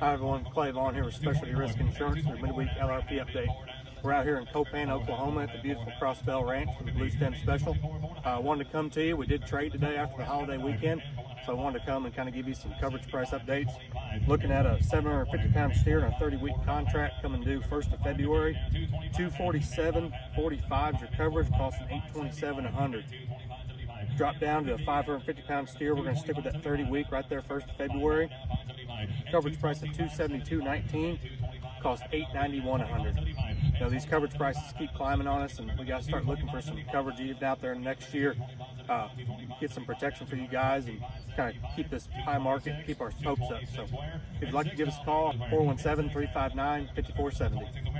Hi everyone, Clay Vaughan here with Specialty Risk Insurance for the midweek LRP update. We're out here in Copan, Oklahoma at the beautiful Crossbell Ranch for the Blue Stem Special. I uh, wanted to come to you. We did trade today after the holiday weekend, so I wanted to come and kind of give you some coverage price updates. Looking at a 750 pound steer and a 30 week contract coming due 1st of February. 247.45 is your coverage, costing 827 100 drop down to a 550 pound steer. We're going to stick with that 30 week right there, 1st of February. Coverage price of 272.19, cost 891 100. You know, these coverage prices keep climbing on us, and we got to start looking for some coverage even out there next year. Uh, get some protection for you guys and kind of keep this high market keep our hopes up. So if you'd like to give us a call, 417 359 5470.